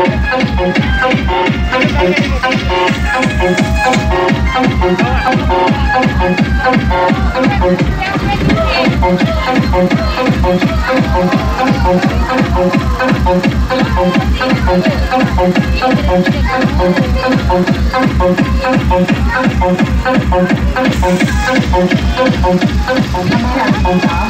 Come on, come on.